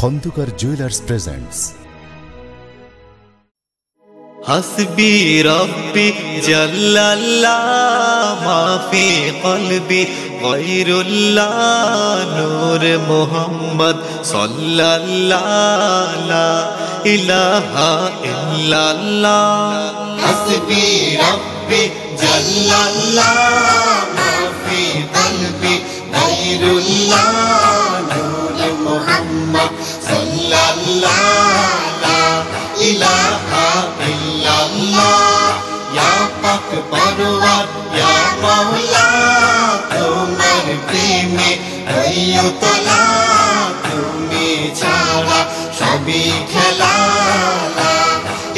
Khandakar jewellers presents. হাসবি রব্বি জাল্লাল্লাহ, মাফি কলবি গায়রুল্লাহ, নূর মোহাম্মদ সাল্লাল্লাহ, লা ইলাহা ইল্লাল্লাহ। হাসবি রব্বি জাল্লাল্লাহ, মাফি কলবি গায়রুল্লাহ, নূর ilaha illallah Ya pak parwat ya maula Tomar preme হইও তোলা তুমি ছাড়া সবই খেলা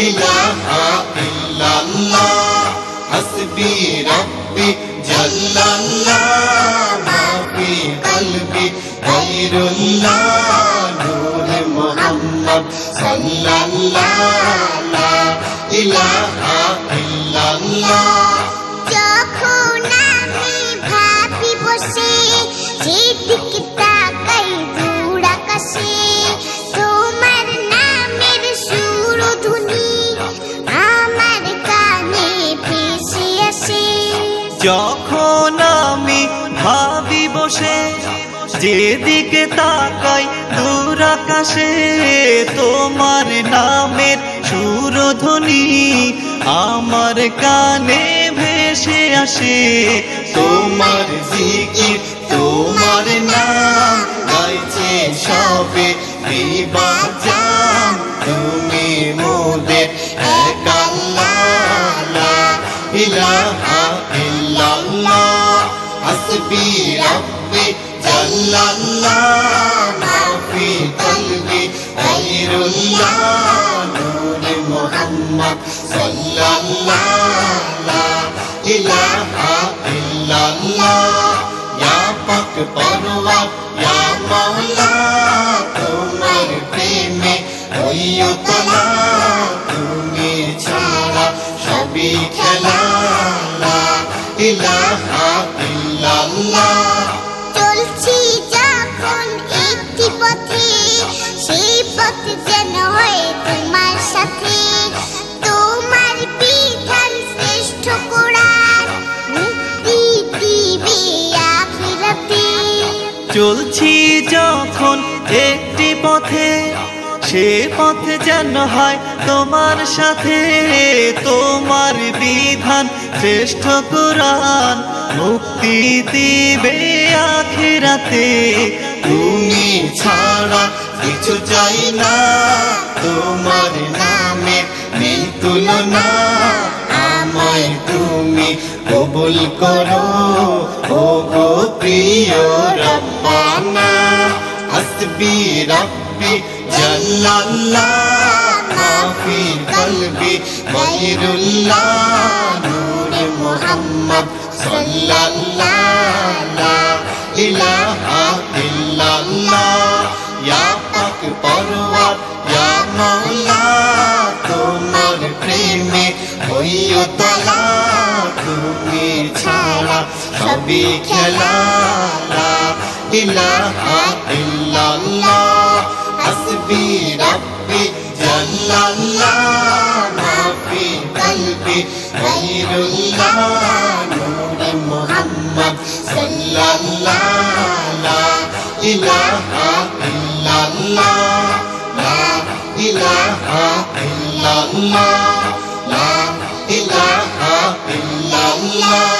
ইলাহা ইল্লাল্লাহ হাসবি রব্বি জাল্লাল্লাহ মাফি কলবি গায়রুল্লাহ মুহাম্মদ সাল্লাল্লাহ লা ইলাহা ইল্লাল্লাহ যখন আমি ভাবি বসে যেদিকে তাকাই দূর আকাশে তোমার নামের সুরধুনি আমার কানে ভেসে আসে। যখন আমি ভাবি বসে যেদিকে তাকাই আকাশে তোমার নামের সুরধ্বনি আমার কানে ভেসে আসে। তোমার জিকির, তোমার নাম গাইছে সবে। বিবাজান তুমি মোদের এক আল্লাহ ইলাহা ইল্লাল্লাহ। হাসবি রাব্বি জাল্লাল্লাহ মা ফি কলবি গায়রুল্লাহ নূর মুহাম্মদ সাল্লাল্লাহ লা ইলাহা ইল্লাল্লাহ ইয়া পাক পরওয়ার ইয়া মাওলা তোমার প্রেমে হইও তলা তুমি ছাড়া সবই খেলা লা ইলাহা ইল্লাল্লাহ চলছি পথে, সেই যেন হয় তোমার সাথে। তোমার বিধান শ্রেষ্ঠ মুক্তি দিবে আখিরাতে। চলছি যখন একটি পথে, সে পথে যেন হয় তোমার সাথে। তোমার বিধান শ্রেষ্ঠ কোরআন মুক্তি দিবে আখেরাতে। তুমি ছাড়া কিছু চাই না। তোমার নামে নেই তুলনা। আমায় তুমি কবুল করো। ও গো প্রিয় রব্বানা, হাসবি রব্বি জাল্লাল্লাহ মা ফি কলবি গায়রুল্লাহ নূর মুহাম্মদ সাল্লাল্লাহ ইলাহা ইল্লাল্লাহ ইয়া পাক পরওয়ার, ইয়া মাওলা তোমার প্রেমে হইও তলা, তুমি ছাড়া সবই খেলা ইলাহা ইল্লাল্লাহ, হাসবি রাব্বি জাল্লাল্লাহ মা ফি কলবি গায়রুল্লাহ নূর Muhammad সাল্লাল্লাহ। ilaha illallah La ilaha illallah La ilaha illallah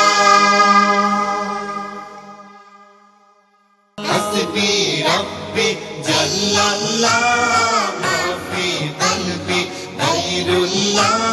Hasbi Rabbi Jallallah Ma fi qalbi ghayrullah